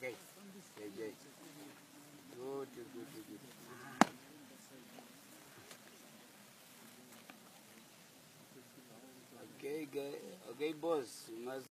JJ. Good, good, good, good. good. Okay, okay, Okay, boss. You must